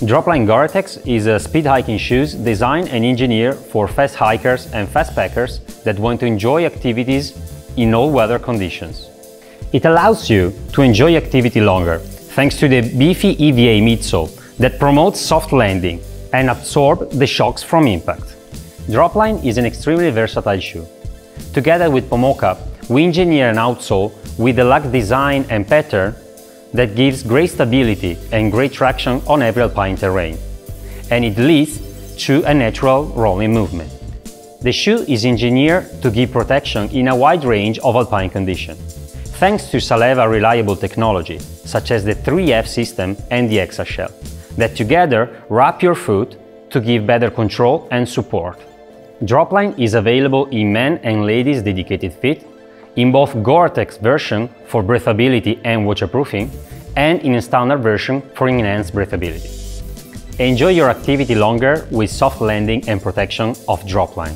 Dropline Gore-Tex is a speed hiking shoes designed and engineered for fast hikers and fast packers that want to enjoy activities in all weather conditions. It allows you to enjoy activity longer thanks to the beefy EVA midsole that promotes soft landing and absorb the shocks from impact. Dropline is an extremely versatile shoe. Together with Pomoca, we engineer an outsole with a lug design and pattern that gives great stability and great traction on every alpine terrain, and it leads to a natural rolling movement. The shoe is engineered to give protection in a wide range of alpine conditions, thanks to Salewa reliable technology, such as the 3F system and the ExaShell, that together wrap your foot to give better control and support. Dropline is available in men and ladies dedicated fit, in both Gore-Tex version for breathability and waterproofing, and in a standard version for enhanced breathability. Enjoy your activity longer with soft landing and protection of Dropline.